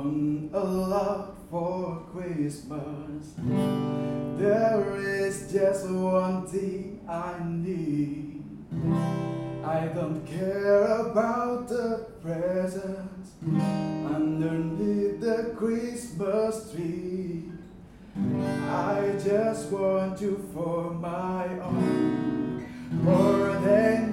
want a lot for Christmas. There is just one thing I need. I don't care about the presents underneath the Christmas tree. I just want you for my own, more than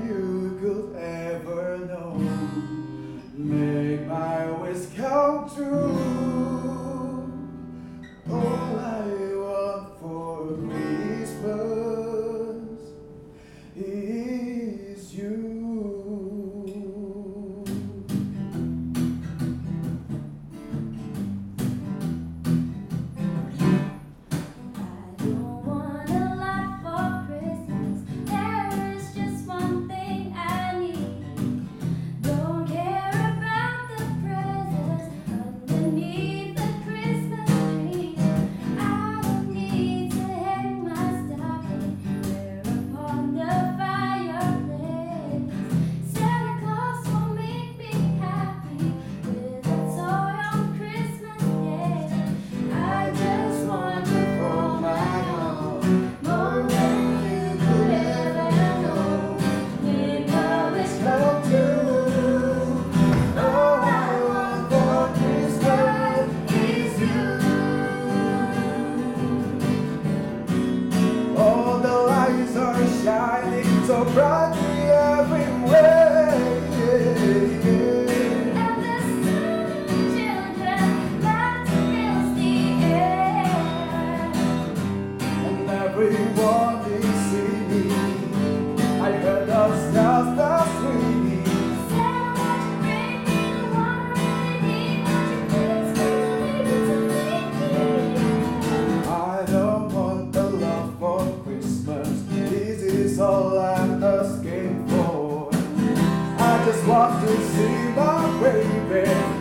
so brightly everywhere. And the children fills the air. And everyone. I just want to see my baby.